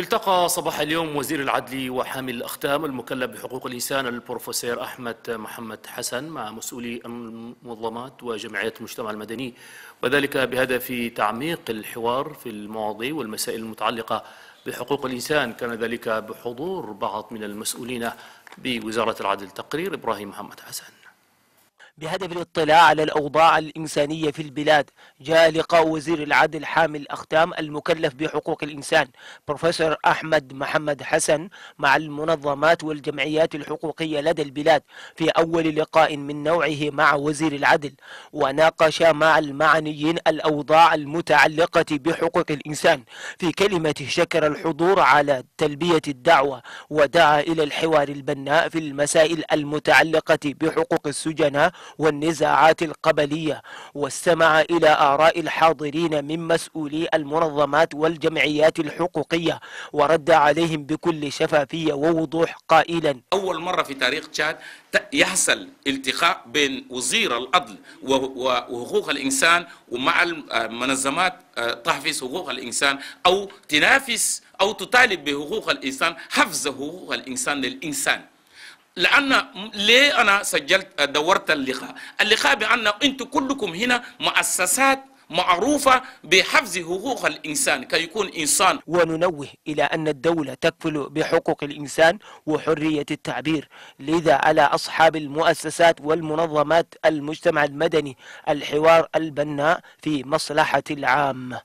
التقى صباح اليوم وزير العدل وحامل الأختام المكلف بحقوق الإنسان البروفيسور أحمد محمد حسن مع مسؤولي المنظمات وجمعيات المجتمع المدني وذلك بهدف تعميق الحوار في المواضيع والمسائل المتعلقة بحقوق الإنسان. كان ذلك بحضور بعض من المسؤولين بوزارة العدل. تقرير إبراهيم محمد حسن. بهدف الاطلاع على الأوضاع الإنسانية في البلاد جاء لقاء وزير العدل حامل أختام المكلف بحقوق الإنسان بروفيسور أحمد محمد حسن مع المنظمات والجمعيات الحقوقية لدى البلاد. في أول لقاء من نوعه مع وزير العدل وناقش مع المعنيين الأوضاع المتعلقة بحقوق الإنسان. في كلمة شكر الحضور على تلبية الدعوة ودعا إلى الحوار البناء في المسائل المتعلقة بحقوق السجناء والنزاعات القبلية واستمع إلى آراء الحاضرين من مسؤولي المنظمات والجمعيات الحقوقية ورد عليهم بكل شفافية ووضوح قائلا. أول مرة في تاريخ تشاد يحصل التقاء بين وزير العدل وحقوق الإنسان ومع المنظمات تحفظ حقوق الإنسان أو تنافس أو تطالب بحقوق الإنسان حفظ حقوق الإنسان للإنسان. لأن ليه أنا سجلت دورت اللقاء؟ اللقاء بأن أنتم كلكم هنا مؤسسات معروفة بحفظ حقوق الإنسان كي يكون إنسان. وننوه إلى أن الدولة تكفل بحقوق الإنسان وحرية التعبير. لذا على أصحاب المؤسسات والمنظمات المجتمع المدني الحوار البناء في مصلحة العام